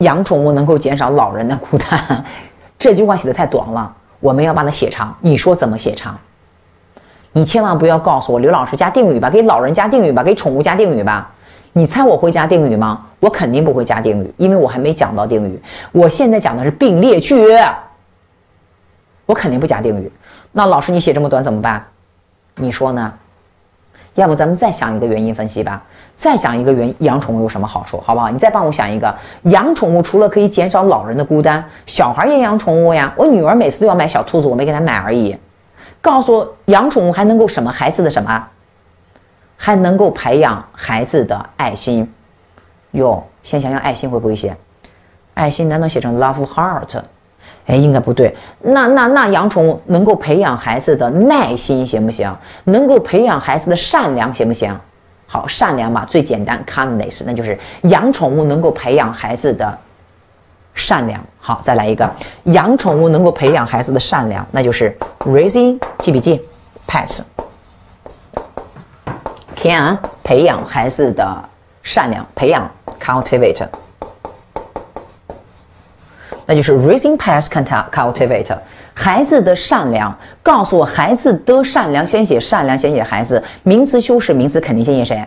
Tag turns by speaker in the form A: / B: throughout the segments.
A: 养宠物能够减少老人的孤单。这句话写的太短了，我们要把它写长。你说怎么写长？你千万不要告诉我刘老师加定语吧，给老人加定语吧，给宠物加定语吧。你猜我会加定语吗？我肯定不会加定语，因为我还没讲到定语。我现在讲的是并列句，我肯定不加定语。那老师你写这么短怎么办？你说呢？要不咱们再想一个原因分析吧，再想一个原养宠物有什么好处，好不好？你再帮我想一个，养宠物除了可以减少老人的孤单，小孩也养宠物呀。我女儿每次都要买小兔子，我没给她买而已。告诉，养宠物还能够什么孩子的什么？还能够培养孩子的爱心。哟，先想想爱心会不会写？爱心难道写成 love heart？哎，应该不对。那那那养宠物能够培养孩子的耐心，行不行？能够培养孩子的善良，行不行？好，善良吧，最简单，kindness，那就是养宠物能够培养孩子的善良。好，再来一个，养宠物能够培养孩子的善良，那就是 raising，记笔记，pets，can 培养孩子的善良，培养 cultivate。那就是 raising pets can cultivate 孩子的善良。告诉我，孩子的善良，先写善良，先写孩子。名词修饰名词，肯定先写谁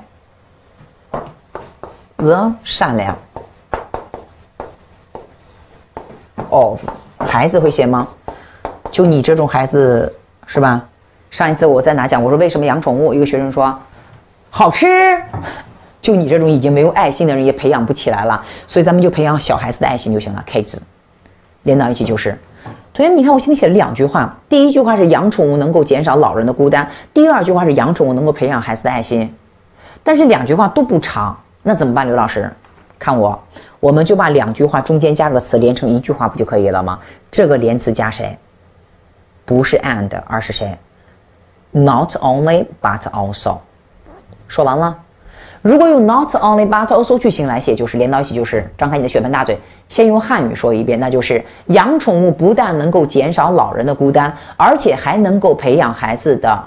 A: ？the 善良。of 孩子会写吗？就你这种孩子是吧？上一次我在哪讲？我说为什么养宠物？一个学生说好吃。就你这种已经没有爱心的人，也培养不起来了。所以咱们就培养小孩子的爱心就行了。kids。连到一起就是，同学们，你看我现在写了两句话。第一句话是养宠物能够减少老人的孤单，第二句话是养宠物能够培养孩子的爱心。但是两句话都不长，那怎么办？刘老师，看我，我们就把两句话中间加个词连成一句话不就可以了吗？这个连词加谁？不是 and，而是谁？Not only but also。说完了。如果用 not only but also 句型来写，就是连到一起就是张开你的血盆大嘴。先用汉语说一遍，那就是养宠物不但能够减少老人的孤单，而且还能够培养孩子的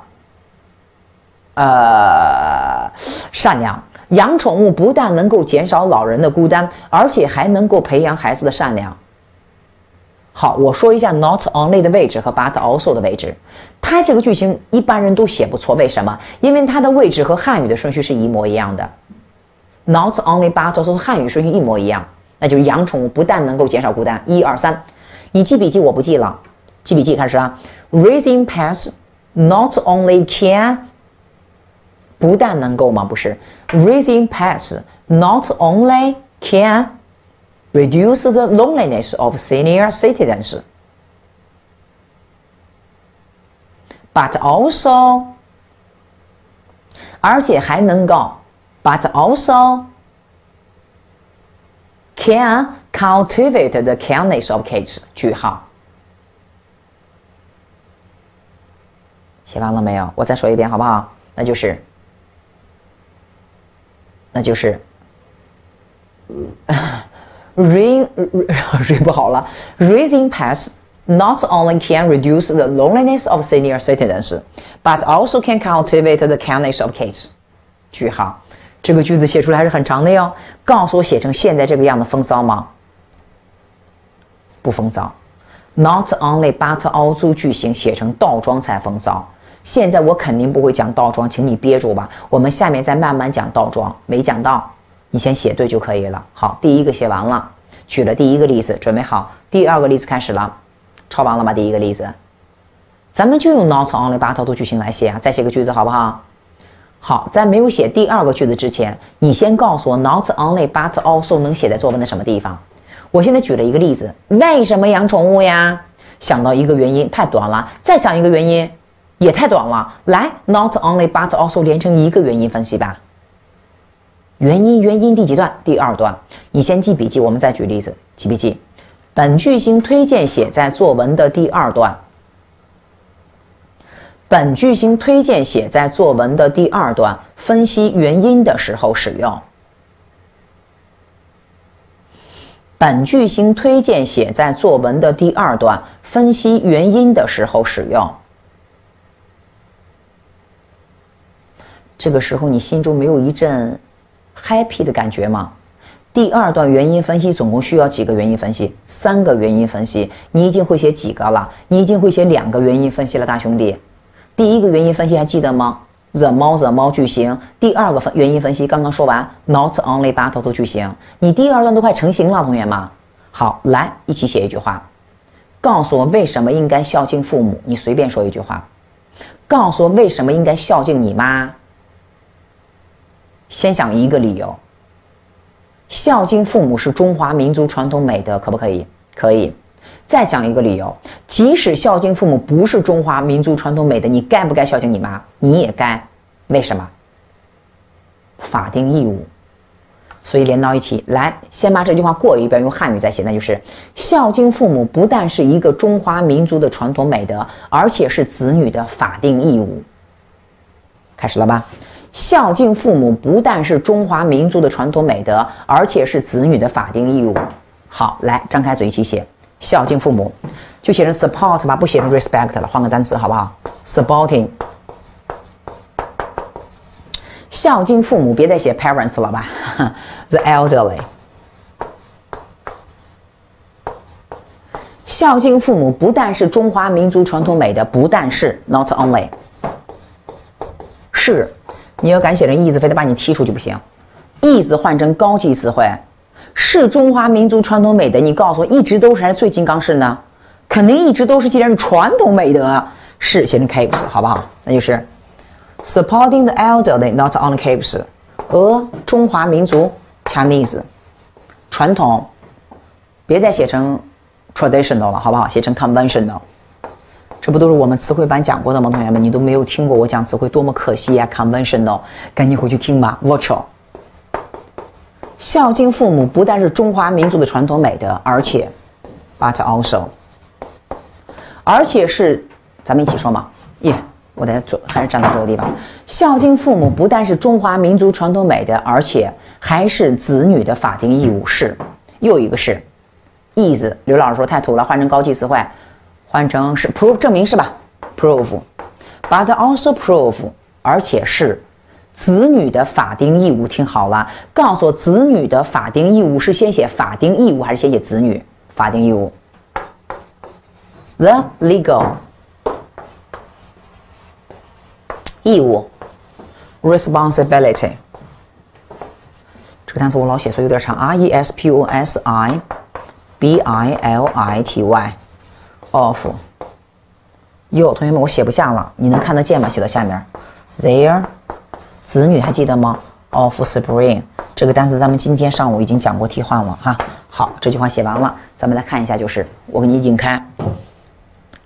A: 呃善良。养宠物不但能够减少老人的孤单，而且还能够培养孩子的善良。好，我说一下 not only 的位置和 but also 的位置。它这个句型一般人都写不错，为什么？因为它的位置和汉语的顺序是一模一样的。not only but also 和汉语顺序一模一样，那就是养宠物不但能够减少孤单。一二三，你记笔记，我不记了。记笔记开始啊。Raising pets not only can 不但能够吗？不是。Raising pets not only can reduce the loneliness of senior citizens, but also 而且还能够，but also can cultivate the kindness of kids。句号。写完了没有？我再说一遍好不好？那就是，那就是。 Rain, rain 不好了。Raising pets not only can reduce the loneliness of senior citizens, but also can cultivate the kindness of kids. 句号，这个句子写出来还是很长的哟。告诉我写成现在这个样子风骚吗？不风骚。Not only but also 句型写成倒装才风骚。现在我肯定不会讲倒装，请你憋住吧。我们下面再慢慢讲倒装，没讲到。你先写对就可以了。好，第一个写完了，举了第一个例子，准备好，第二个例子开始了。抄完了吗？第一个例子，咱们就用 not only but 的句型来写啊。再写个句子好不好？好，在没有写第二个句子之前，你先告诉我 not only but also 能写在作文的什么地方？我现在举了一个例子，为什么养宠物呀？想到一个原因，太短了。再想一个原因，也太短了。来，not only but also 连成一个原因分析吧。原因原因第几段？第二段。你先记笔记，我们再举例子。记笔记。本句型推荐写在作文的第二段。本句型推荐写在作文的第二段，分析原因的时候使用。本句型推荐写在作文的第二段，分析原因的时候使用。这个时候，你心中没有一阵？happy 的感觉吗？第二段原因分析总共需要几个原因分析？三个原因分析。你已经会写几个了？你已经会写两个原因分析了，大兄弟。第一个原因分析还记得吗？The 猫 the 猫句型。第二个分原因分析刚刚说完，Not only but also 句型。你第二段都快成型了，同学们。好，来一起写一句话，告诉我为什么应该孝敬父母。你随便说一句话，告诉我为什么应该孝敬你妈。先想一个理由。孝敬父母是中华民族传统美德，可不可以？可以。再想一个理由，即使孝敬父母不是中华民族传统美德，你该不该孝敬你妈？你也该。为什么？法定义务。所以连到一起来，先把这句话过一遍，用汉语再写，那就是孝敬父母不但是一个中华民族的传统美德，而且是子女的法定义务。开始了吧？孝敬父母不但是中华民族的传统美德，而且是子女的法定义务。好，来张开嘴一起写孝敬父母，就写成 support 吧，不写成 respect 了，换个单词好不好？supporting。孝敬父母，别再写 parents 了吧？The elderly。孝敬父母不但是中华民族传统美德，不但是 not only 是。你要敢写成义字，非得把你踢出去不行。义字换成高级词汇，是中华民族传统美德。你告诉我，一直都是还是最金刚式呢？肯定一直都是，既然是传统美德，是写成 capes，好不好？那就是 supporting the elderly, not only keeps。呃，中华民族 Chinese 传统，别再写成 traditional 了，好不好？写成 conventional。这不都是我们词汇班讲过的吗？同学们，你都没有听过我讲词汇，多么可惜呀！Conventional，赶紧回去听吧。Virtual，孝敬父母不但是中华民族的传统美德，而且，but also，而且是，咱们一起说嘛。耶，我在做，还是站到这个地方。孝敬父母不但是中华民族传统美德，而且还是子女的法定义务。是，又一个是，is。刘老师说太土了，换成高级词汇。换成是 prove 证明是吧？prove，but also prove，而且是子女的法定义务。听好了，告诉我子女的法定义务是先写法定义务还是先写子女法定义务？The legal 义务 responsibility 这个单词我老写错有点长，r e s p o s i b i l i t y。Of，哟，同学们，我写不下了，你能看得见吗？写到下面，Their，子女还记得吗？Of spring，这个单词咱们今天上午已经讲过替换了哈。好，这句话写完了，咱们来看一下，就是我给你引开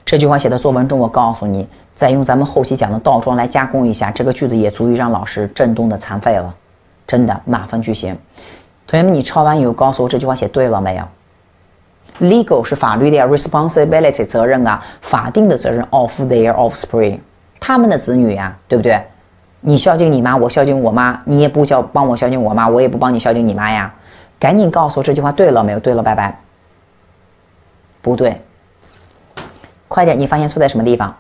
A: 这句话写的作文中，我告诉你，再用咱们后期讲的倒装来加工一下，这个句子也足以让老师震动的残废了，真的满分句型。同学们，你抄完以后告诉我这句话写对了没有？Legal 是法律的呀，responsibility 责任啊，法定的责任 of their offspring，他们的子女呀，对不对？你孝敬你妈，我孝敬我妈，你也不孝帮我孝敬我妈，我也不帮你孝敬你妈呀。赶紧告诉我这句话对了没有？对了，拜拜。不对，快点，你发现错在什么地方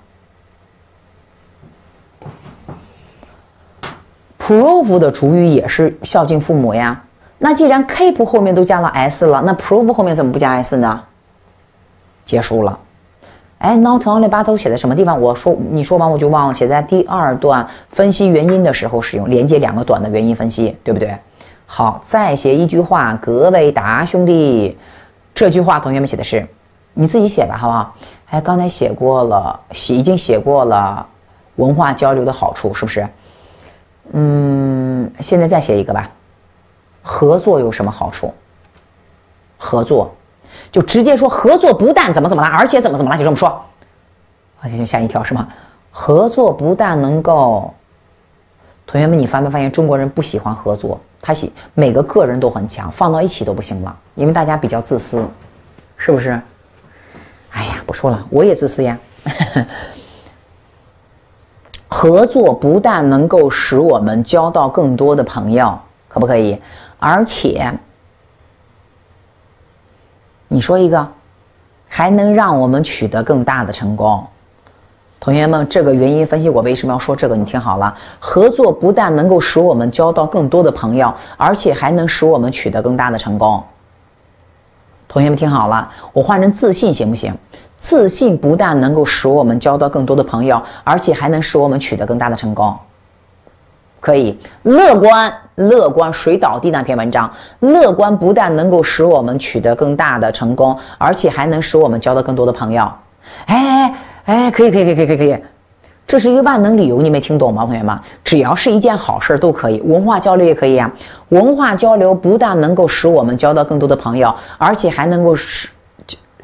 A: ？Prove 的主语也是孝敬父母呀。那既然 keep 后面都加了 s 了，那 prove 后面怎么不加 s 呢？结束了。哎，not only but 都写在什么地方？我说你说完我就忘了，写在第二段分析原因的时候使用，连接两个短的原因分析，对不对？好，再写一句话，格维达兄弟，这句话同学们写的是，你自己写吧，好不好？哎，刚才写过了，写已经写过了，文化交流的好处是不是？嗯，现在再写一个吧。合作有什么好处？合作，就直接说合作不但怎么怎么了，而且怎么怎么了，就这么说。而且就吓一跳是吗？合作不但能够，同学们，你发没发现中国人不喜欢合作？他喜每个个人都很强，放到一起都不行了，因为大家比较自私，是不是？哎呀，不说了，我也自私呀。合作不但能够使我们交到更多的朋友，可不可以？而且，你说一个，还能让我们取得更大的成功，同学们，这个原因分析我为什么要说这个？你听好了，合作不但能够使我们交到更多的朋友，而且还能使我们取得更大的成功。同学们听好了，我换成自信行不行？自信不但能够使我们交到更多的朋友，而且还能使我们取得更大的成功。可以，乐观，乐观，水倒地那篇文章，乐观不但能够使我们取得更大的成功，而且还能使我们交到更多的朋友。哎。哎，可以，可以，可以，可以，可以，可以，这是一个万能理由，你没听懂吗，同学们？只要是一件好事都可以，文化交流也可以啊。文化交流不但能够使我们交到更多的朋友，而且还能够使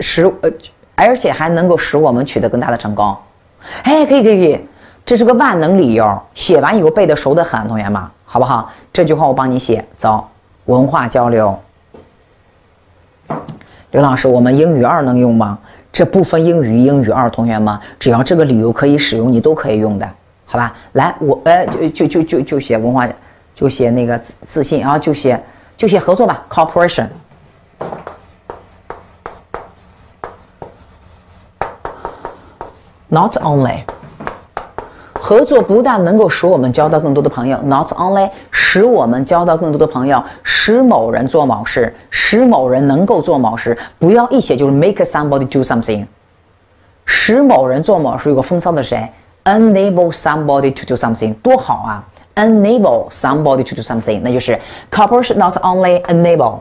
A: 使呃，而且还能够使我们取得更大的成功。哎，可以，可以，可以，这是个万能理由，写完以后背的熟的很，同学们，好不好？这句话我帮你写，走，文化交流。刘老师，我们英语二能用吗？这不分英语英语二，同学们，只要这个理由可以使用，你都可以用的，好吧？来，我呃，就就就就就写文化，就写那个自自信啊，就写就写合作吧，cooperation。Not only，合作不但能够使我们交到更多的朋友，Not only 使我们交到更多的朋友，使某人做某事。使某人能够做某事，不要一写就是 make somebody do something。使某人做某事有个风骚的谁？enable somebody to do something，多好啊！enable somebody to do something，那就是 couple 是 not only enable。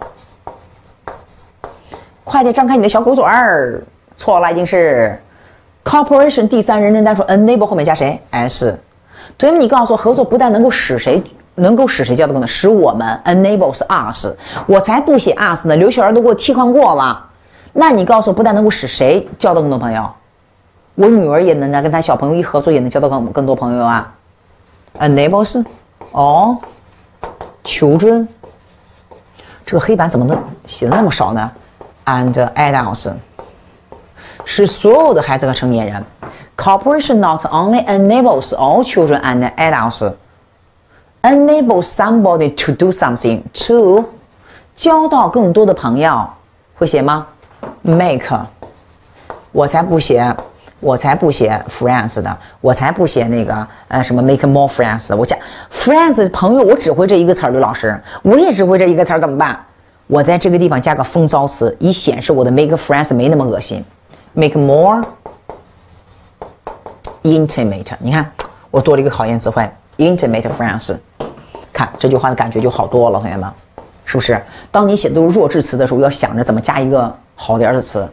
A: 快点张开你的小狗嘴儿，错了，已经是 cooperation 第三人称单数 enable 后面加谁？s。同学们，你告诉我，合作不但能够使谁？能够使谁交到更多？使我们 enables us，我才不写 us 呢。刘雪儿都给我替换过了。那你告诉我，不但能够使谁交到更多朋友，我女儿也能呢，跟她小朋友一合作也能交到更更多朋友啊。enables，哦，children，这个黑板怎么能写的那么少呢？and adults，是所有的孩子和成年人。Cooperation not only enables all children and adults。Enable somebody to do something to 交到更多的朋友，会写吗？Make，我才不写，我才不写 friends 的，我才不写那个呃什么 make more friends。我加 friends 朋友，我只会这一个词儿，刘老师，我也只会这一个词儿，怎么办？我在这个地方加个风骚词，以显示我的 make friends 没那么恶心。Make more intimate，你看我多了一个考验词汇。Intimate friends，看这句话的感觉就好多了，同学们，是不是？当你写的都是弱智词的时候，要想着怎么加一个好点的词。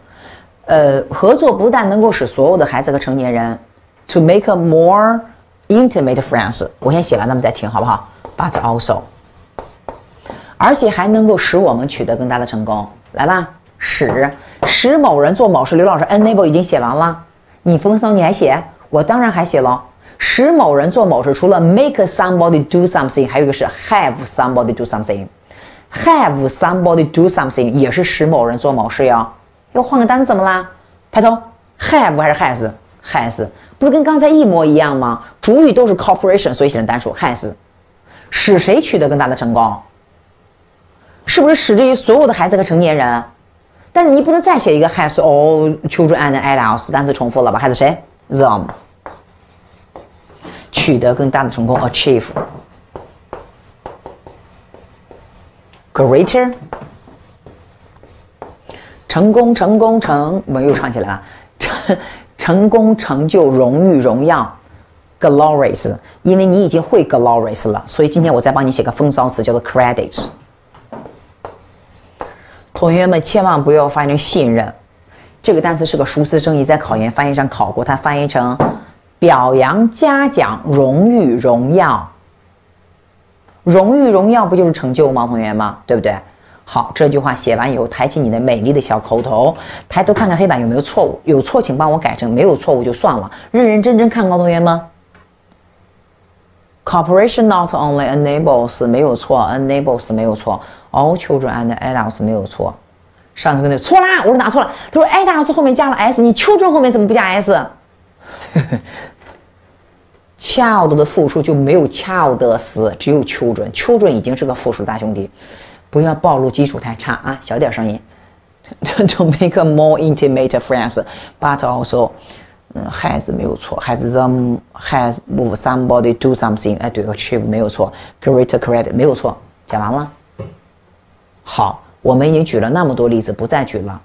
A: 呃，合作不但能够使所有的孩子和成年人 to make a more intimate friends，我先写完，咱们再听，好不好？But also，而且还能够使我们取得更大的成功。来吧，使使某人做某事。刘老师，enable 已经写完了，你风骚你还写？我当然还写了。使某人做某事，除了 make somebody do something，还有一个是 have somebody do something。have somebody do something 也是使某人做某事哟。要换个单词怎么啦？抬头，have 还是 has？has 不是跟刚才一模一样吗？主语都是 corporation，所以写成单数 has。使谁取得更大的成功？是不是使之于所有的孩子和成年人？但是你不能再写一个 has all children and adults，单词重复了吧？？has 谁？them。取得更大的成功，achieve greater 成功，成功成，我们又唱起来了，成 成功成就荣誉荣耀，glorious，因为你已经会 glorious 了，所以今天我再帮你写个风骚词，叫做 credits。同学们千万不要翻译信任，这个单词是个熟词生义，在考研翻译上考过，它翻译成。表扬、嘉奖、荣誉、荣耀，荣誉、荣耀不就是成就吗？同学们，对不对？好，这句话写完以后，抬起你的美丽的小口头，抬头看看黑板有没有错误，有错请帮我改正，没有错误就算了。认认真真看过，同学们。Cooperation not only enables 没有错，enables 没有错，all children and adults 没有错。上次跟那错啦，我说哪错了？他说 adults 后面加了 s，你 children 后面怎么不加 s？child 的复数就没有 childs，只有 children。children 已经是个复数，大兄弟，不要暴露基础太差啊！小点声音。To make a more intimate friends, but also 嗯，has 没有错，has them has move somebody do something。哎，对，achieve 没有错，great credit 没有错。讲完了。好，我们已经举了那么多例子，不再举了，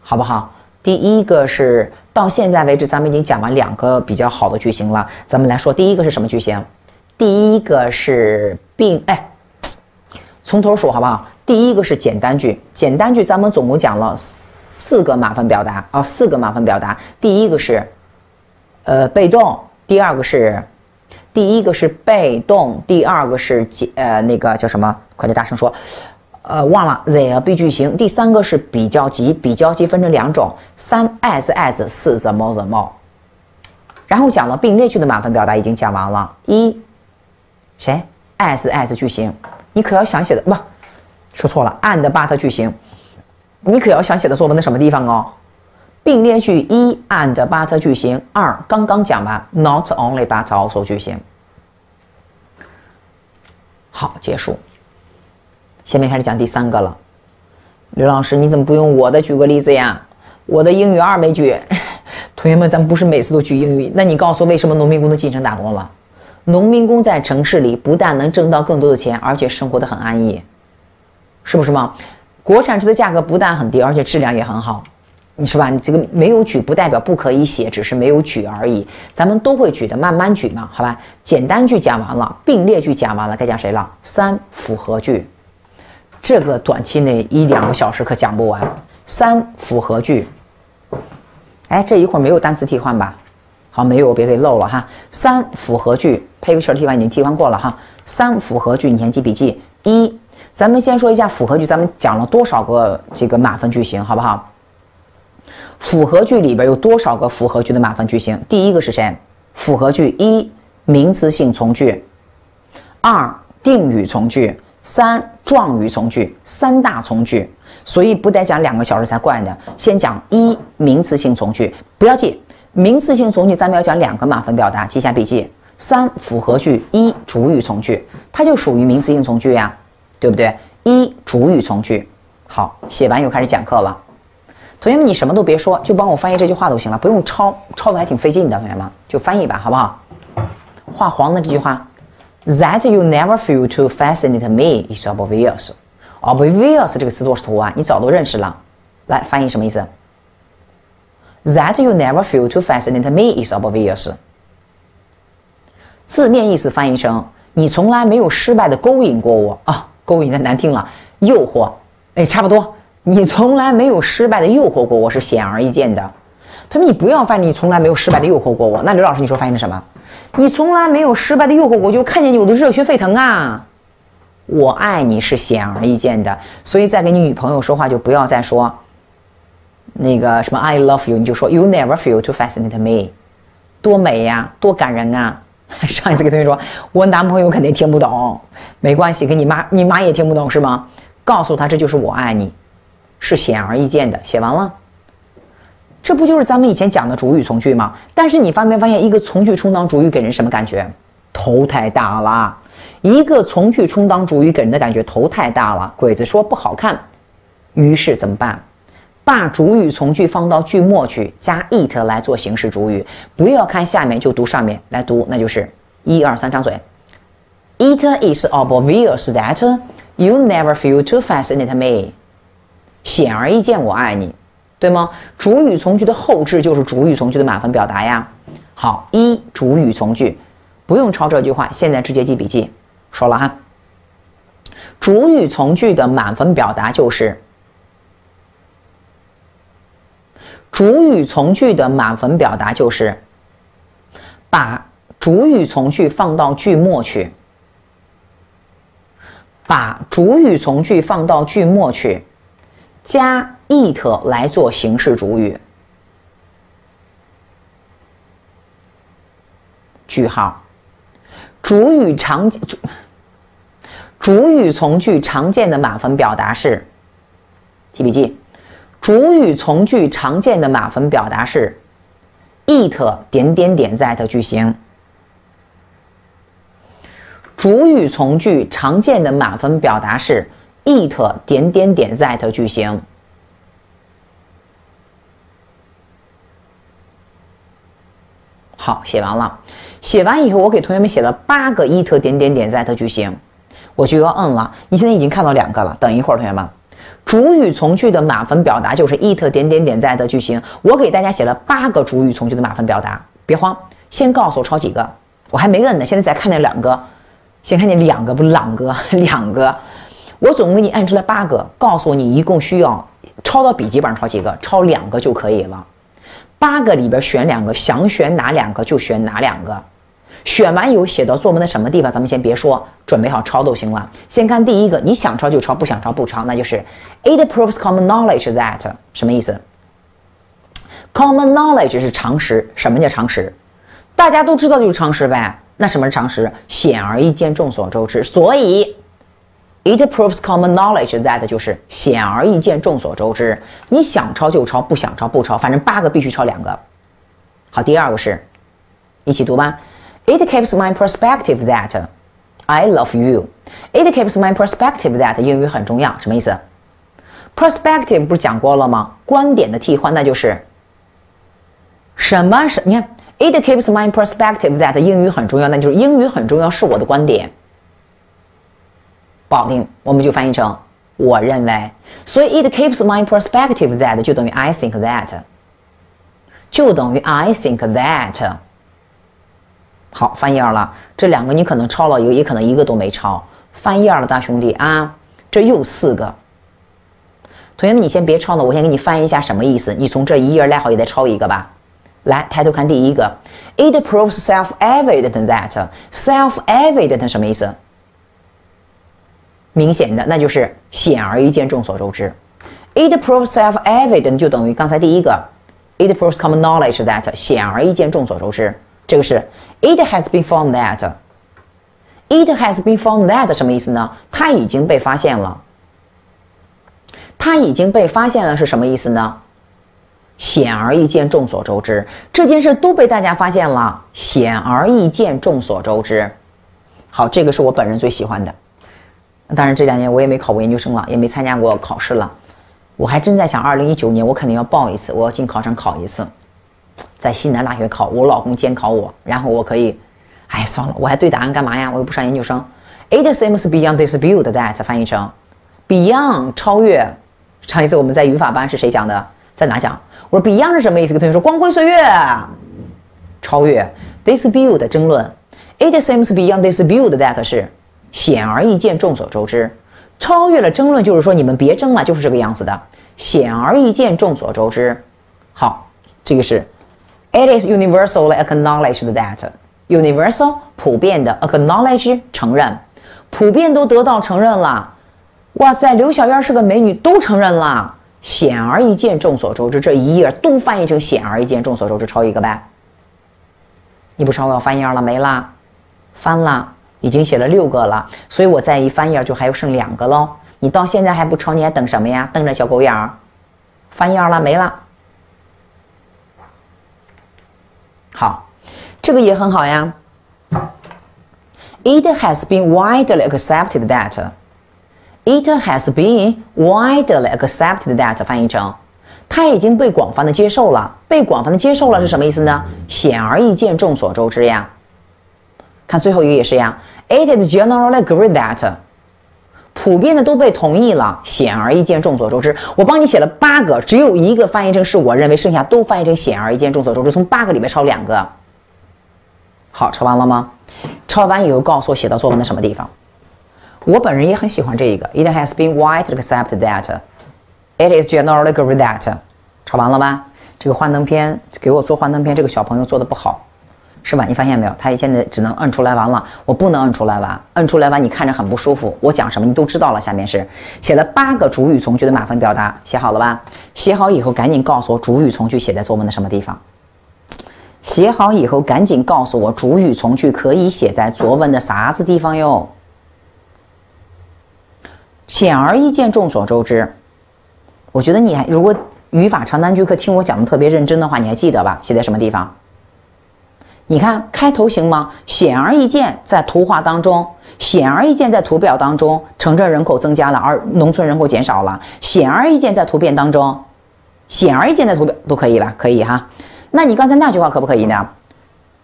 A: 好不好？第一个是到现在为止，咱们已经讲完两个比较好的句型了。咱们来说，第一个是什么句型？第一个是并哎，从头数好不好？第一个是简单句，简单句咱们总共讲了四个马分表达啊，四个马分表达。第一个是呃被动，第二个是第一个是被动，第二个是呃那个叫什么？快点大声说。呃，忘了 the 必句型。第三个是比较级，比较级分成两种：三 as as，四 the more the more。然后讲了并列句的满分表达已经讲完了。一，谁 as as 句型，你可要想写的不，说错了，and but 句型，你可要想写的作文的什么地方哦？并列句一 and but 句型，二刚刚讲完 not only but also 句型。好，结束。下面开始讲第三个了，刘老师，你怎么不用我的举个例子呀？我的英语二没举。同学们，咱们不是每次都举英语。那你告诉我，为什么农民工都进城打工了？农民工在城市里不但能挣到更多的钱，而且生活的很安逸，是不是吗？国产车的价格不但很低，而且质量也很好，你是吧？你这个没有举不代表不可以写，只是没有举而已。咱们都会举的，慢慢举嘛，好吧？简单句讲完了，并列句讲完了，该讲谁了？三复合句。这个短期内一两个小时可讲不完。三复合句，哎，这一会儿没有单词替换吧？好，没有，别给漏了哈。三复合句配个词替换已经替换过了哈。三复合句，你先记笔记。一，咱们先说一下复合句，咱们讲了多少个这个满分句型，好不好？复合句里边有多少个复合句的满分句型？第一个是谁？复合句一，名词性从句；二，定语从句。三状语从句，三大从句，所以不得讲两个小时才怪呢。先讲一名词性从句，不要记名词性从句，咱们要讲两个满分表达，记下笔记。三复合句，一主语从句，它就属于名词性从句呀，对不对？一主语从句，好，写完又开始讲课了。同学们，你什么都别说，就帮我翻译这句话都行了，不用抄，抄的还挺费劲的。同学们，就翻译吧，好不好？画黄的这句话。That you never feel to fascinate me is obvious. Obvious 这个词多是图啊，你早都认识了。来翻译什么意思？That you never feel to fascinate me is obvious. 字面意思翻译成你从来没有失败的勾引过我啊，勾引的难听了，诱惑，哎，差不多。你从来没有失败的诱惑过我是显而易见的。他说你不要犯，你从来没有失败的诱惑过我。那刘老师，你说翻译的什么？你从来没有失败的诱惑过，就是看见你我都热血沸腾啊！我爱你是显而易见的，所以在跟你女朋友说话就不要再说那个什么 I love you，你就说 You never feel to fascinate me，多美呀，多感人啊！上一次跟同学说，我男朋友肯定听不懂，没关系，跟你妈，你妈也听不懂是吗？告诉他这就是我爱你，是显而易见的。写完了。这不就是咱们以前讲的主语从句吗？但是你发没发现，一个从句充当主语给人什么感觉？头太大了。一个从句充当主语给人的感觉头太大了。鬼子说不好看，于是怎么办？把主语从句放到句末去，加 it 来做形式主语。不要看下面就读上面来读，那就是一二三张嘴。It is obvious that you never feel too fascinated me。显而易见，我爱你。对吗？主语从句的后置就是主语从句的满分表达呀。好，一主语从句，不用抄这句话，现在直接记笔记。说了哈，主语从句的满分表达就是主语从句的满分表达就是把主语从句放到句末去，把主语从句放到句末去。加 it 来做形式主语，句号。主语常主语从句常见的满分表达是，记笔记。主语从句常见的满分表达是 it 点点点 that 句型。主语从句常见的满分表达是。it 点点点 that 句型，好，写完了。写完以后，我给同学们写了八个 it 点点点 that 句型，我就要摁了。你现在已经看到两个了。等一会儿，同学们，主语从句的满分表达就是 it 点点点在的句型。我给大家写了八个主语从句的满分表达，别慌，先告诉我抄几个。我还没摁呢，现在才看见两个，先看见两个不两个两个。我总共给你按出来八个，告诉你一共需要抄到笔记本上抄几个，抄两个就可以了。八个里边选两个，想选哪两个就选哪两个。选完以后写到作文的什么地方，咱们先别说，准备好抄都行了。先看第一个，你想抄就抄，不想抄不抄，那就是 it proves common knowledge that 什么意思？common knowledge 是常识，什么叫常识？大家都知道就是常识呗。那什么是常识？显而易见，众所周知。所以 it proves common knowledge that 就是显而易见，众所周知。你想抄就抄，不想抄不抄，反正八个必须抄两个。好，第二个是，一起读吧。It keeps my perspective that I love you. It keeps my perspective that 英语很重要，什么意思？Perspective 不是讲过了吗？观点的替换，那就是什么是？你看，It keeps my perspective that 英语很重要，那就是英语很重要是我的观点。不好听，我们就翻译成我认为。所以 It keeps my perspective that 就等于 I think that，就等于 I think that。好，翻页了。这两个你可能抄了一个，也可能一个都没抄。翻页了，大兄弟啊，这又四个。同学们，你先别抄了，我先给你翻译一下什么意思。你从这一页来好，也再抄一个吧。来，抬头看第一个，It proves self-evident that self-evident 什么意思？明显的，那就是显而易见，众所周知。It proves self-evident 就等于刚才第一个，It proves common knowledge that 显而易见，众所周知。这个是 it has been found that it has been found that 什么意思呢？它已经被发现了。它已经被发现了是什么意思呢？显而易见，众所周知。这件事都被大家发现了，显而易见，众所周知。好，这个是我本人最喜欢的。当然这两年我也没考过研究生了，也没参加过考试了。我还真在想，二零一九年我肯定要报一次，我要进考场考一次。在西南大学考，我老公监考我，然后我可以，哎，算了，我还对答案干嘛呀？我又不上研究生。It seems beyond dispute that 翻译成 beyond 超越。上一次我们在语法班是谁讲的？在哪讲？我说 beyond 是什么意思？跟同学说光辉岁月，超越 dispute 争论。It seems beyond dispute that 是显而易见，众所周知。超越了争论就是说你们别争了，就是这个样子的。显而易见，众所周知。好，这个是。It is universally acknowledged that universal 普遍的 acknowledge 承认，普遍都得到承认了。哇塞，刘小燕是个美女，都承认了，显而易见，众所周知。这一页都翻译成显而易见，众所周知，抄一个呗。你不抄我要翻页了，没啦，翻了，已经写了六个了，所以我再一翻页就还有剩两个喽。你到现在还不抄，你还等什么呀？瞪着小狗眼儿，翻页了没了。好，这个也很好呀。It has been widely accepted that it has been widely accepted that 翻译成它已经被广泛的接受了。被广泛的接受了是什么意思呢？显而易见，众所周知呀。看最后一个也是呀。It is generally agreed that 普遍的都被同意了，显而易见，众所周知。我帮你写了八个，只有一个翻译成是我认为，剩下都翻译成显而易见，众所周知。从八个里面抄两个。好，抄完了吗？抄完以后告诉我写到作文的什么地方。我本人也很喜欢这一个。It has been widely accepted that it is generally agreed that。抄完了吧？这个幻灯片给我做幻灯片，这个小朋友做的不好。是吧？你发现没有？他现在只能摁出来完了，我不能摁出来完，摁出来完你看着很不舒服。我讲什么你都知道了。下面是写了八个主语从句的满分表达，写好了吧？写好以后赶紧告诉我主语从句写在作文的什么地方。写好以后赶紧告诉我主语从句可以写在作文的啥子地方哟？显而易见，众所周知。我觉得你还如果语法长难句课听我讲的特别认真的话，你还记得吧？写在什么地方？你看开头行吗？显而易见，在图画当中，显而易见在图表当中，城镇人口增加了，而农村人口减少了。显而易见在图片当中，显而易见在图表都可以吧？可以哈。那你刚才那句话可不可以呢？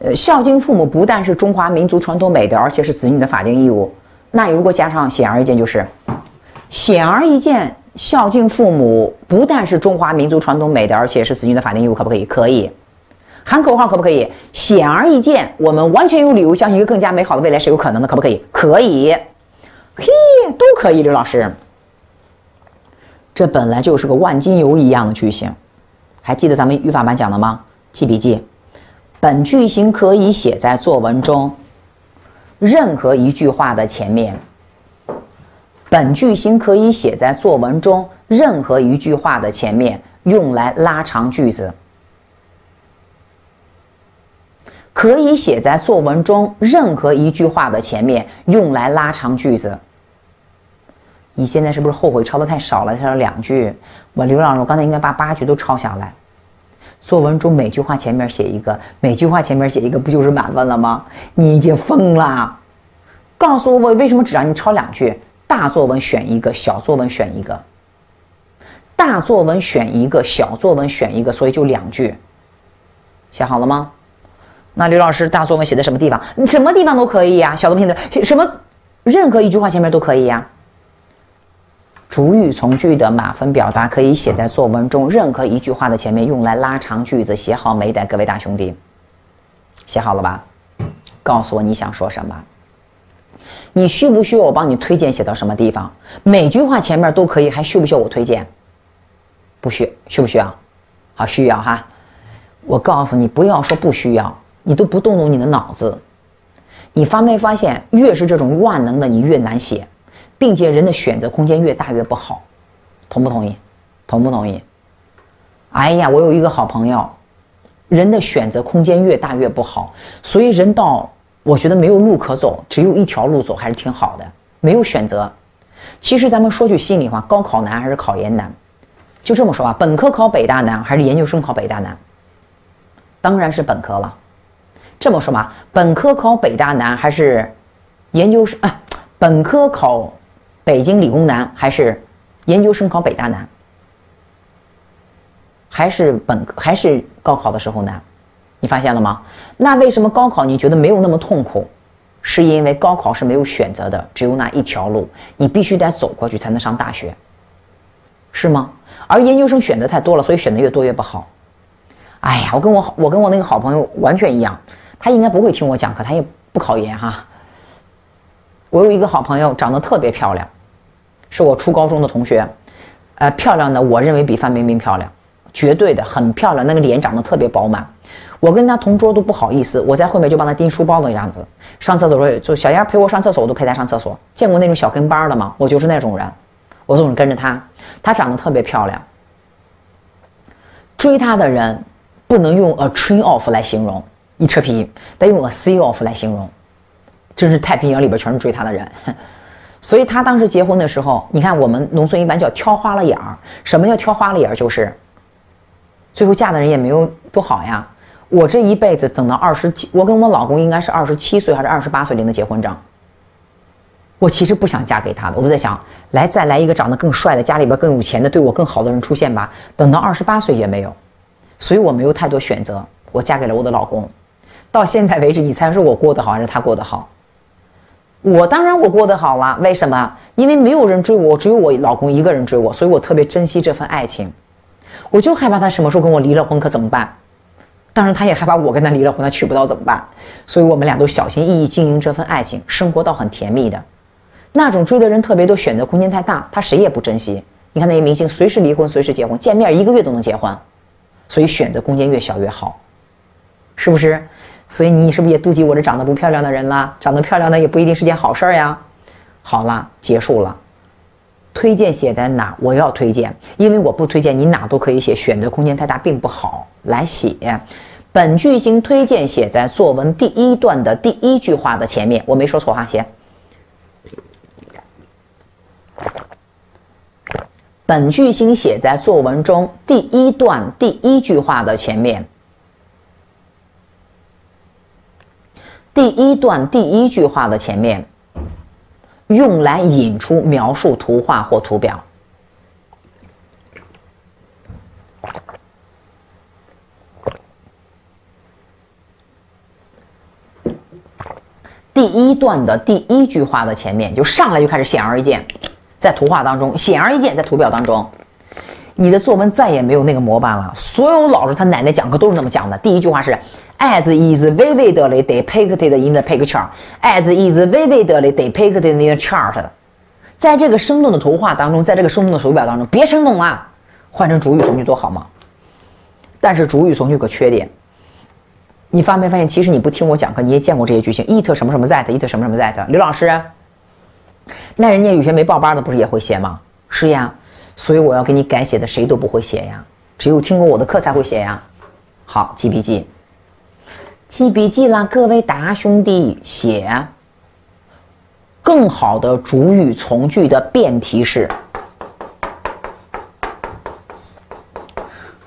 A: 呃，孝敬父母不但是中华民族传统美德，而且是子女的法定义务。那如果加上显而易见，就是显而易见，孝敬父母不但是中华民族传统美德，而且是子女的法定义务，可不可以？可以。喊口号可不可以？显而易见，我们完全有理由相信一个更加美好的未来是有可能的，可不可以？可以。嘿，都可以，刘老师。这本来就是个万金油一样的句型，还记得咱们语法班讲的吗？记笔记。本句型可以写在作文中任何一句话的前面。本句型可以写在作文中任何一句话的前面，用来拉长句子。可以写在作文中任何一句话的前面，用来拉长句子。你现在是不是后悔抄的太少了？抄了两句。我刘老师，我刚才应该把八句都抄下来。作文中每句话前面写一个，每句话前面写一个，不就是满分了吗？你已经疯了！告诉我，我为什么只让你抄两句？大作文选一个，小作文选一个。大作文选一个，小作文选一个，所以就两句。写好了吗？那刘老师，大作文写在什么地方？什么地方都可以呀。小作文写什么？任何一句话前面都可以呀。主语从句的码分表达可以写在作文中任何一句话的前面，用来拉长句子。写好没得，各位大兄弟，写好了吧？告诉我你想说什么？你需不需要我帮你推荐写到什么地方？每句话前面都可以，还需不需要我推荐？不需，需不需要？好，需要哈。我告诉你，不要说不需要，你都不动动你的脑子。你发没发现，越是这种万能的，你越难写。并且人的选择空间越大越不好，同不同意？同不同意？哎呀，我有一个好朋友，人的选择空间越大越不好，所以人到我觉得没有路可走，只有一条路走还是挺好的，没有选择。其实咱们说句心里话，高考难还是考研难？就这么说吧，本科考北大难还是研究生考北大难？当然是本科了。这么说吧，本科考北大难还是研究生？啊，本科考。北京理工难还是研究生考北大难？还是本还是高考的时候难？你发现了吗？那为什么高考你觉得没有那么痛苦？是因为高考是没有选择的，只有那一条路，你必须得走过去才能上大学，是吗？而研究生选择太多了，所以选的越多越不好。哎呀，我跟我我跟我那个好朋友完全一样，他应该不会听我讲课，他也不考研哈。我有一个好朋友，长得特别漂亮。是我初高中的同学，呃，漂亮的，我认为比范冰冰漂亮，绝对的很漂亮，那个脸长得特别饱满。我跟她同桌都不好意思，我在后面就帮她拎书包的样子。上厕所时候，就小燕陪我上厕所，我都陪她上厕所。见过那种小跟班的吗？我就是那种人，我总是跟着她。她长得特别漂亮，追她的人不能用 a train of 来形容，一车皮，得用 a sea of 来形容。真是太平洋里边全是追她的人。所以他当时结婚的时候，你看我们农村一般叫挑花了眼儿。什么叫挑花了眼儿？就是最后嫁的人也没有多好呀。我这一辈子等到二十七，我跟我老公应该是二十七岁还是二十八岁领的结婚证。我其实不想嫁给他的，我都在想，来再来一个长得更帅的，家里边更有钱的，对我更好的人出现吧。等到二十八岁也没有，所以我没有太多选择，我嫁给了我的老公。到现在为止，你猜是我过得好还是他过得好？我当然我过得好了，为什么？因为没有人追我，只有我老公一个人追我，所以我特别珍惜这份爱情。我就害怕他什么时候跟我离了婚，可怎么办？当然他也害怕我跟他离了婚，他娶不到怎么办？所以我们俩都小心翼翼经营这份爱情，生活到很甜蜜的。那种追的人特别多，选择空间太大，他谁也不珍惜。你看那些明星，随时离婚，随时结婚，见面一个月都能结婚，所以选择空间越小越好，是不是？所以你是不是也妒忌我这长得不漂亮的人了？长得漂亮的也不一定是件好事儿呀。好了，结束了。推荐写在哪？我要推荐，因为我不推荐你哪都可以写，选择空间太大并不好。来写，本句型推荐写在作文第一段的第一句话的前面。我没说错哈，写。本句型写在作文中第一段第一句话的前面。第一段第一句话的前面，用来引出描述图画或图表。第一段的第一句话的前面，就上来就开始显而易见，在图画当中显而易见，在图表当中，你的作文再也没有那个模板了。所有老师他奶奶讲课都是那么讲的。第一句话是 as is vividly depicted in the picture，as is vividly depicted in the chart。在这个生动的图画当中，在这个生动的图表当中，别生动了，换成主语从句多好吗？但是主语从句可缺点。你发没发现，其实你不听我讲课，你也见过这些句型，it 什么什么 that，it 什么什么 that。刘老师，那人家有些没报班的不是也会写吗？是呀，所以我要给你改写的，谁都不会写呀，只有听过我的课才会写呀。好，记笔记，记笔记啦，各位大兄弟，写更好的主语从句的辩题式。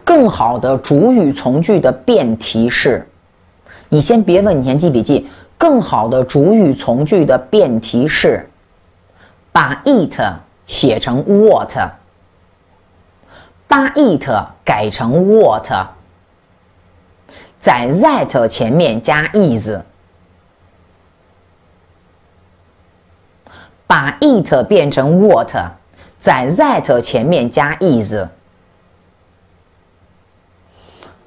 A: 更好的主语从句的辩题式。你先别问，你先记笔记。更好的主语从句的辩题是把 it 写成 what，把 it 改成 what，在 that 前面加 is，把 it 变成 what，在 that 前面加 is。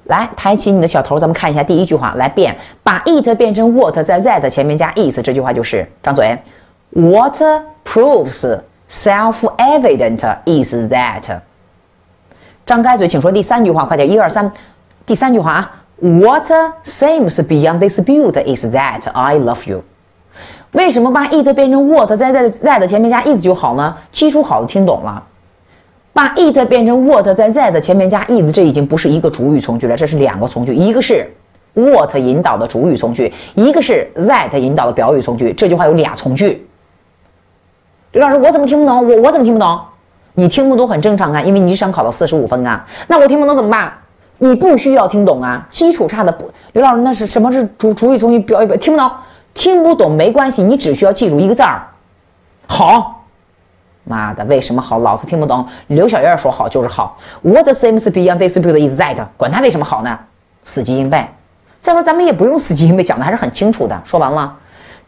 A: 来，抬起你的小头，咱们看一下第一句话，来变，把 it 变成 what，在 that 前面加 is，这句话就是张嘴，What proves self-evident is that？张开嘴，请说第三句话，快点，一二三，第三句话啊，What seems beyond dispute is that I love you？为什么把 it 变成 what，在在 that 前面加 is 就好呢？基础好的听懂了。把 it 变成 what，在 that 前面加 is，这已经不是一个主语从句了，这是两个从句，一个是 what 引导的主语从句，一个是 that 引导的表语从句。这句话有俩从句。刘老师，我怎么听不懂？我我怎么听不懂？你听不懂很正常啊，因为你想考到四十五分啊。那我听不懂怎么办？你不需要听懂啊，基础差的不。刘老师，那是什么是主主语从句表语表？听不懂，听不懂没关系，你只需要记住一个字儿，好。妈的，为什么好？老子听不懂。刘小燕说好就是好。What seems beyond dispute is that？管他为什么好呢？死记硬背。再说咱们也不用死记硬背，讲的还是很清楚的。说完了，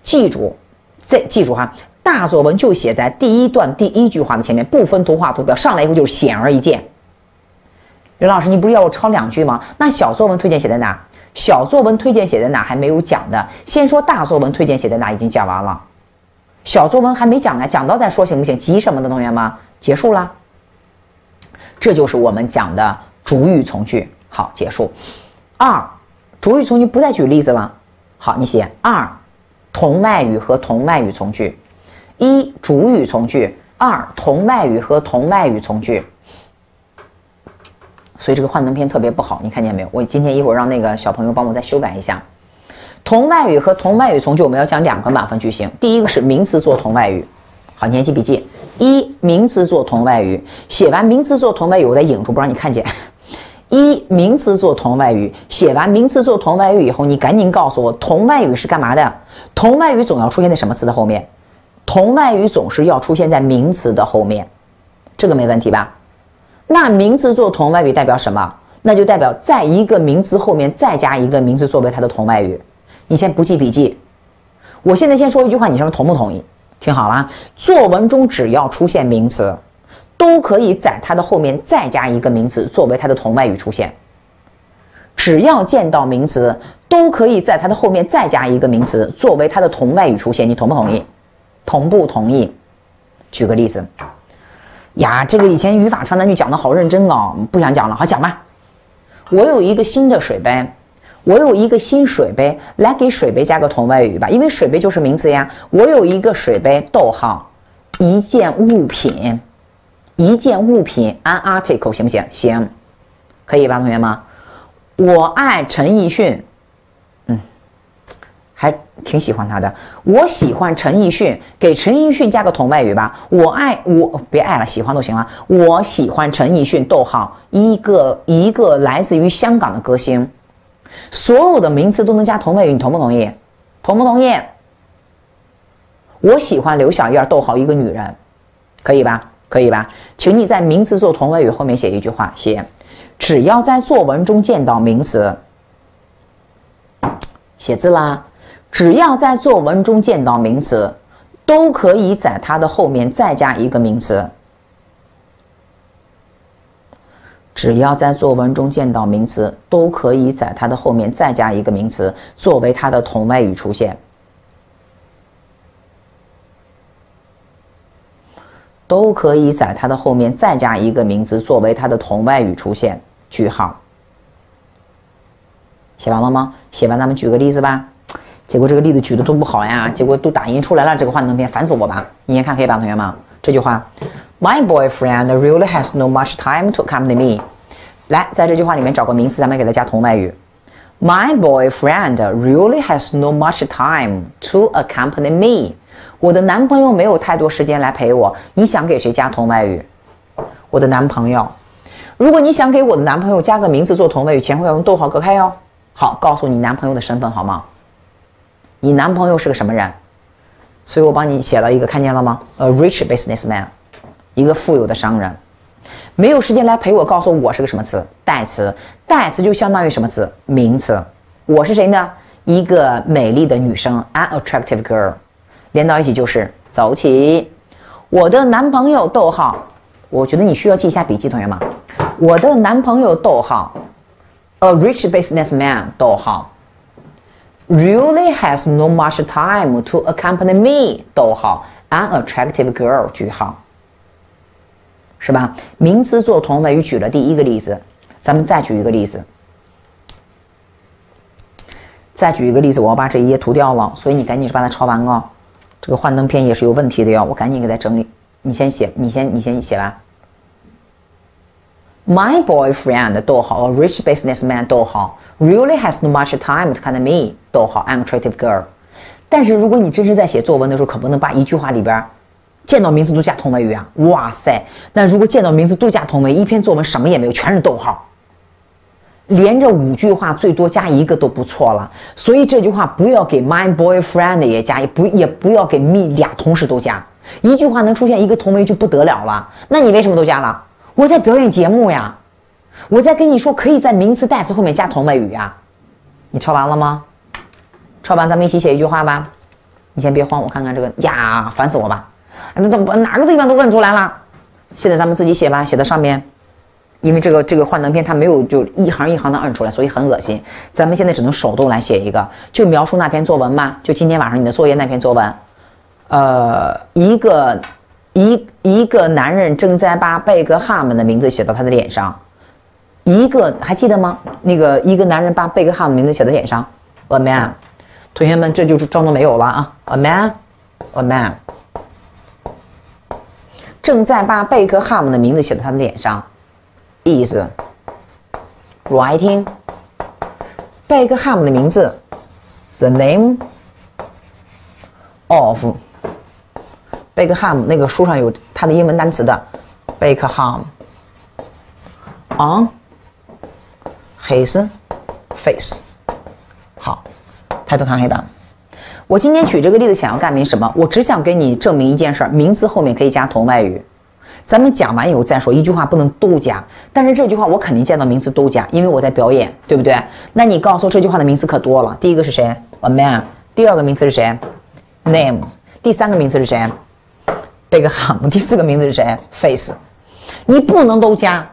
A: 记住，再记住哈，大作文就写在第一段第一句话的前面，不分图画图表，上来以后就是显而易见。刘老师，你不是要我抄两句吗？那小作文推荐写在哪？小作文推荐写在哪？还没有讲的。先说大作文推荐写在哪，已经讲完了。小作文还没讲呢，讲到再说行不行？急什么的，同学们？结束了，这就是我们讲的主语从句。好，结束。二，主语从句不再举例子了。好，你写二，同外语和同外语从句。一，主语从句；二，同外语和同外语从句。所以这个幻灯片特别不好，你看见没有？我今天一会儿让那个小朋友帮我再修改一下。同外语和同外语从句，我们要讲两个满分句型。第一个是名词做同外语，好，你先记笔记。一，名词做同外语，写完名词做同外语，我再影住不让你看见。一，名词做同外语，写完名词做同外语以后，你赶紧告诉我，同外语是干嘛的？同外语总要出现在什么词的后面？同外语总是要出现在名词的后面，这个没问题吧？那名词做同外语代表什么？那就代表在一个名词后面再加一个名词作为它的同外语。你先不记笔记，我现在先说一句话，你说同不同意？听好了，作文中只要出现名词，都可以在它的后面再加一个名词作为它的同外语出现。只要见到名词，都可以在它的后面再加一个名词作为它的同外语出现。你同不同意？同不同意？举个例子，呀，这个以前语法长难句讲的好认真哦，不想讲了，好讲吧。我有一个新的水杯。我有一个新水杯，来给水杯加个同位语吧，因为水杯就是名词呀。我有一个水杯，逗号，一件物品，一件物品，an article，行不行？行，可以吧，同学们？我爱陈奕迅，还挺喜欢他的。我喜欢陈奕迅，给陈奕迅加个同位语吧。我爱我，别爱了，喜欢都行了。我喜欢陈奕迅，逗号，一个一个来自于香港的歌星。所有的名词都能加同位语，你同不同意？同不同意？我喜欢刘小燕，逗号一个女人，可以吧？可以吧？请你在名词做同位语后面写一句话，写：只要在作文中见到名词，写字啦。只要在作文中见到名词，都可以在它的后面再加一个名词。只要在作文中见到名词，都可以在它的后面再加一个名词，作为它的同位语出现。都可以在它的后面再加一个名词，作为它的同位语出现。句号。写完了吗？写完咱们举个例子吧。结果这个例子举的都不好呀，结果都打印出来了，这个幻灯片烦死我吧！你先看黑板，同学们，这句话，My boyfriend really has no much time to accompany me。来，在这句话里面找个名词，咱们给它加同位语。My boyfriend really has no much time to accompany me。我的男朋友没有太多时间来陪我。你想给谁加同位语？我的男朋友。如果你想给我的男朋友加个名词做同位语，前后要用逗号隔开哟。好，告诉你男朋友的身份好吗？你男朋友是个什么人？所以我帮你写了一个，看见了吗？A rich businessman，一个富有的商人，没有时间来陪我。告诉我是个什么词？代词。代词就相当于什么词？名词。我是谁呢？一个美丽的女生，an attractive girl。连到一起就是走起。我的男朋友，逗号。我觉得你需要记一下笔记，同学们。我的男朋友，逗号。A rich businessman，逗号。Really has no much time to accompany me. 逗号，an attractive girl. 句号，是吧？名词做同位语举了第一个例子，咱们再举一个例子。再举一个例子，我要把这一页涂掉了，所以你赶紧去把它抄完哦。这个幻灯片也是有问题的哟，我赶紧给它整理。你先写，你先，你先写完。My boyfriend 逗号，a rich businessman 逗号，really has no much time to come to me 逗号，I'm a attractive girl。但是如果你真是在写作文的时候，可不能把一句话里边见到名词都加同位语啊！哇塞，那如果见到名词都加同位，一篇作文什么也没有，全是逗号。连着五句话最多加一个都不错了。所以这句话不要给 my boyfriend 也加，也不也不要给 me 俩同时都加。一句话能出现一个同位就不得了了。那你为什么都加了？我在表演节目呀，我在跟你说可以在名词代词后面加同位语呀。你抄完了吗？抄完咱们一起写一句话吧。你先别慌，我看看这个呀，烦死我吧！那都哪个地方都问出来了。现在咱们自己写吧，写在上面。因为这个这个幻灯片它没有就一行一行的摁出来，所以很恶心。咱们现在只能手动来写一个，就描述那篇作文吧，就今天晚上你的作业那篇作文。呃，一个。一一个男人正在把贝克汉姆的名字写到他的脸上，一个还记得吗？那个一个男人把贝克汉姆的名字写在脸上，a man。同学们，这就是装作没有了啊，a man，a man，正在把贝克汉姆的名字写到他的脸上，is writing 贝克汉姆的名字，the name of。贝克汉姆那个书上有他的英文单词的，贝克汉姆，on his face。好，抬头看黑板。我今天举这个例子想要干明什么？我只想给你证明一件事儿：名词后面可以加同位语。咱们讲完以后再说，一句话不能都加。但是这句话我肯定见到名词都加，因为我在表演，对不对？那你告诉我这句话的名词可多了。第一个是谁？A man。第二个名词是谁？Name。第三个名词是谁？贝克汉姆，第四个名字是谁？Face，你不能都加，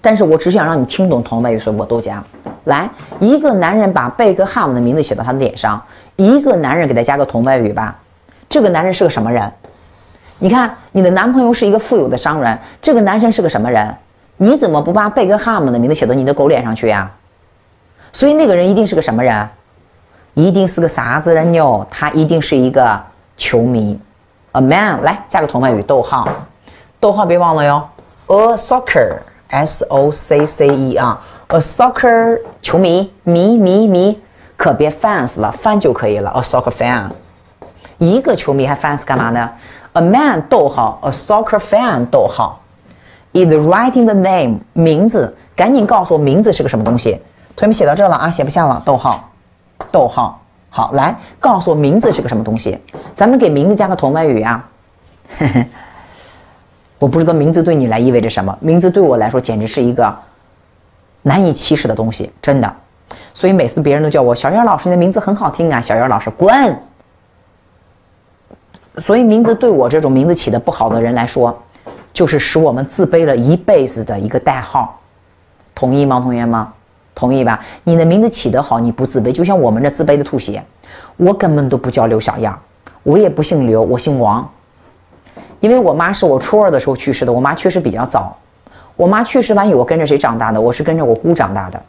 A: 但是我只想让你听懂同位语，所以我都加。来，一个男人把贝克汉姆的名字写到他的脸上，一个男人给他加个同位语吧。这个男人是个什么人？你看，你的男朋友是一个富有的商人，这个男生是个什么人？你怎么不把贝克汉姆的名字写到你的狗脸上去呀？所以那个人一定是个什么人？一定是个啥子人哟？他一定是一个球迷。A man，来加个同位语，逗号，逗号别忘了哟。A soccer，S O C C E 啊，A soccer 球迷，迷迷迷，可别 fans 了，fan 就可以了。A soccer fan，一个球迷还 fans 干嘛呢？A man，逗号，A soccer fan，逗号，is writing the name 名字，赶紧告诉我名字是个什么东西。同学们写到这了啊，写不下了，逗号，逗号。好，来告诉我名字是个什么东西？咱们给名字加个同位语啊。我不知道名字对你来意味着什么，名字对我来说简直是一个难以启齿的东西，真的。所以每次别人都叫我小燕老师，你的名字很好听啊，小燕老师滚。所以名字对我这种名字起的不好的人来说，就是使我们自卑了一辈子的一个代号，同意吗，同学们？同意吧？你的名字起得好，你不自卑，就像我们这自卑的吐血，我根本都不叫刘小样，我也不姓刘，我姓王，因为我妈是我初二的时候去世的，我妈确实比较早。我妈去世完以后，跟着谁长大的？我是跟着我姑长大的，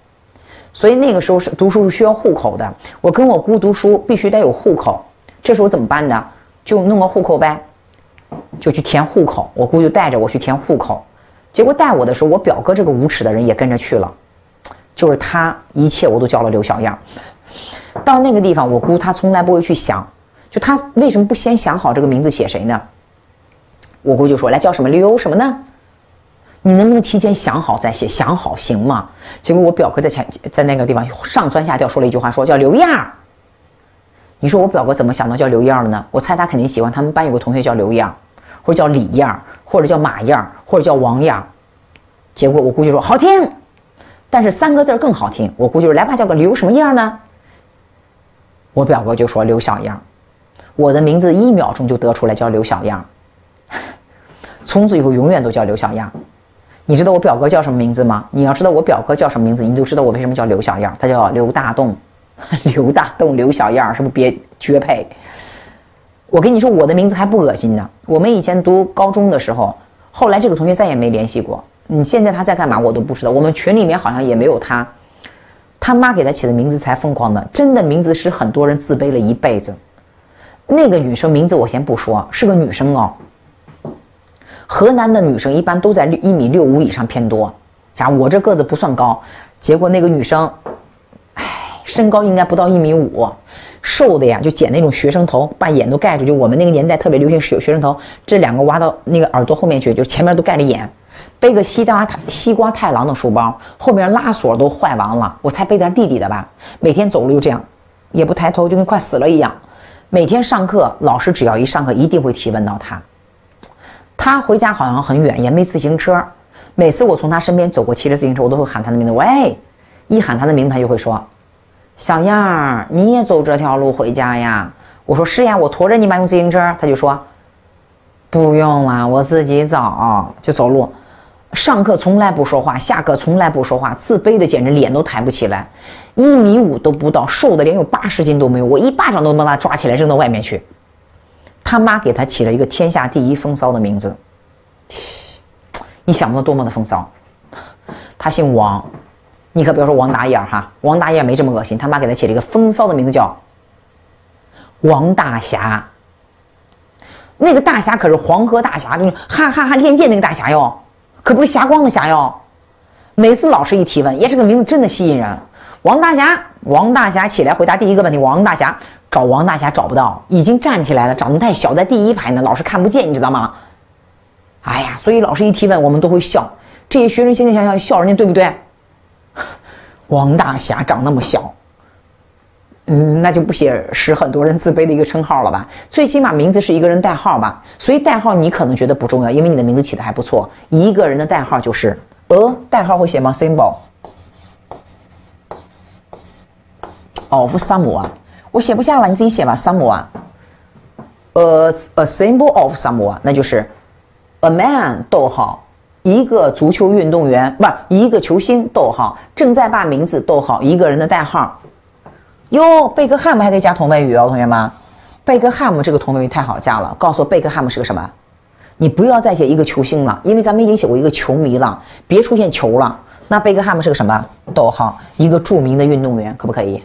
A: 所以那个时候是读书是需要户口的，我跟我姑读书必须得有户口，这时候怎么办呢？就弄个户口呗，就去填户口，我姑就带着我去填户口，结果带我的时候，我表哥这个无耻的人也跟着去了。就是他，一切我都叫了刘小样。到那个地方，我姑她从来不会去想，就他为什么不先想好这个名字写谁呢？我姑就说：“来叫什么刘什么呢？你能不能提前想好再写？想好行吗？”结果我表哥在前在那个地方上蹿下跳说了一句话，说叫刘样。你说我表哥怎么想到叫刘样的呢？我猜他肯定喜欢他们班有个同学叫刘样，或者叫李样，或者叫马样，或者叫王样。结果我姑就说好听。但是三个字更好听，我估计是来吧，叫个刘什么样呢？我表哥就说刘小样，我的名字一秒钟就得出来叫刘小样，从此以后永远都叫刘小样。你知道我表哥叫什么名字吗？你要知道我表哥叫什么名字，你就知道我为什么叫刘小样。他叫刘大栋，刘大栋，刘小样，是不是别绝配？我跟你说，我的名字还不恶心呢。我们以前读高中的时候，后来这个同学再也没联系过。你现在他在干嘛？我都不知道。我们群里面好像也没有他，他妈给他起的名字才疯狂的，真的名字使很多人自卑了一辈子。那个女生名字我先不说，是个女生哦。河南的女生一般都在一米六五以上偏多，啥我这个子不算高，结果那个女生，唉，身高应该不到一米五，瘦的呀，就剪那种学生头，把眼都盖住。就我们那个年代特别流行学学生头，这两个挖到那个耳朵后面去，就前面都盖着眼。背个西瓜西瓜太郎的书包，后面拉锁都坏完了。我才背他弟弟的吧。每天走路就这样，也不抬头，就跟快死了一样。每天上课，老师只要一上课，一定会提问到他。他回家好像很远，也没自行车。每次我从他身边走过，骑着自行车，我都会喊他的名字。喂，一喊他的名字，他就会说：“小样儿，你也走这条路回家呀？”我说：“是呀，我驮着你吧，用自行车。”他就说：“不用了，我自己走，就走路。”上课从来不说话，下课从来不说话，自卑的简直脸都抬不起来，一米五都不到，瘦的连有八十斤都没有，我一巴掌都能把他抓起来扔到外面去。他妈给他起了一个天下第一风骚的名字，你想不到多么的风骚。他姓王，你可不要说王大眼哈，王大眼没这么恶心。他妈给他起了一个风骚的名字叫王大侠，那个大侠可是黄河大侠，就是哈哈哈练剑那个大侠哟。可不是霞光的霞哟，每次老师一提问，也这个名字真的吸引人。王大侠，王大侠起来回答第一个问题。王大侠找王大侠找不到，已经站起来了，长得太小，在第一排呢，老师看不见，你知道吗？哎呀，所以老师一提问，我们都会笑。这些学生现在想想笑人家对不对？王大侠长那么小。嗯，那就不写使很多人自卑的一个称号了吧？最起码名字是一个人代号吧。所以代号你可能觉得不重要，因为你的名字起的还不错。一个人的代号就是呃，代号会写吗？Symbol of someone，我写不下了，你自己写吧。Someone a，a symbol of someone，那就是 a man，逗号，一个足球运动员，不是一个球星，逗号，正在把名字，逗号，一个人的代号。哟，贝克汉姆还可以加同位语哦，同学们，贝克汉姆这个同位语太好加了。告诉我贝克汉姆是个什么？你不要再写一个球星了，因为咱们已经写过一个球迷了，别出现球了。那贝克汉姆是个什么？逗号，一个著名的运动员，可不可以？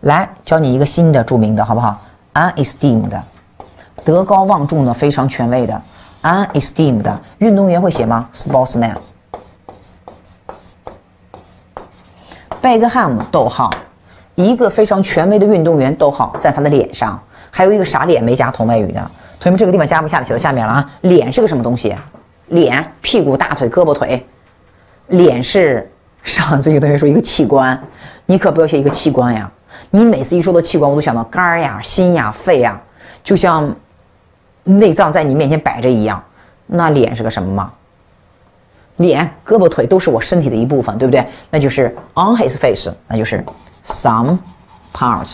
A: 来教你一个新的著名的，好不好？Unesteemed，德高望重的，非常权威的。Unesteemed 运动员会写吗？Sportsman，贝克汉姆，逗号。一个非常权威的运动员，都好，在他的脸上，还有一个啥脸没加同位语的？同学们，这个地方加不下，写到下面了啊。脸是个什么东西？脸、屁股、大腿、胳膊、腿。脸是上次有同学说一个器官，你可不要写一个器官呀。你每次一说到器官，我都想到肝呀、心呀、肺呀，就像内脏在你面前摆着一样。那脸是个什么吗？脸、胳膊、腿都是我身体的一部分，对不对？那就是 on his face，那就是 some part。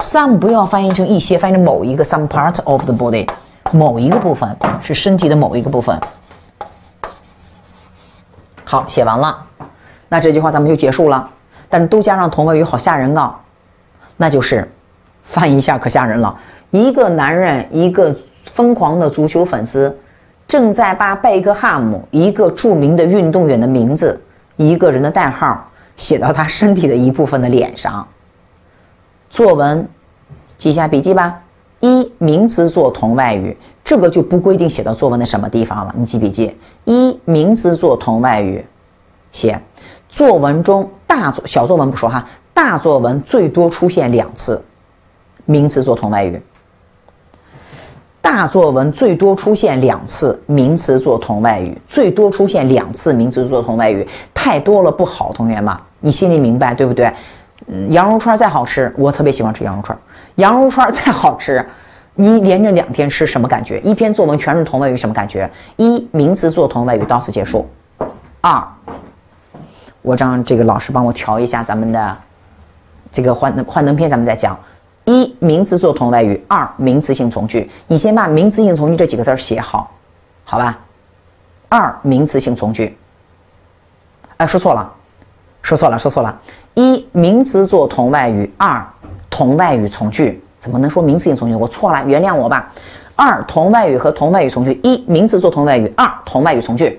A: some 不要翻译成一些，翻译成某一个 some part of the body，某一个部分是身体的某一个部分。好，写完了，那这句话咱们就结束了。但是都加上同位语，好吓人啊！那就是翻译一下可吓人了。一个男人，一个疯狂的足球粉丝，正在把贝克汉姆一个著名的运动员的名字，一个人的代号写到他身体的一部分的脸上。作文记下笔记吧。一名词做同外语，这个就不规定写到作文的什么地方了。你记笔记。一名词做同外语，写作文中大作小作文不说哈，大作文最多出现两次名词做同外语。大作文最多出现两次名词做同外语，最多出现两次名词做同外语，太多了不好，同学们，你心里明白对不对？嗯，羊肉串再好吃，我特别喜欢吃羊肉串。羊肉串再好吃，你连着两天吃什么感觉？一篇作文全是同位语，什么感觉？一名词做同位语，到此结束。二，我让这个老师帮我调一下咱们的这个幻灯幻灯片，咱们再讲。一名词做同位语，二名词性从句。你先把名词性从句这几个字写好，好吧？二名词性从句。哎，说错了，说错了，说错了。一名词做同外语，二同外语从句，怎么能说名词性从句？我错了，原谅我吧。二同外语和同外语从句，一名词做同外语，二同外语从句。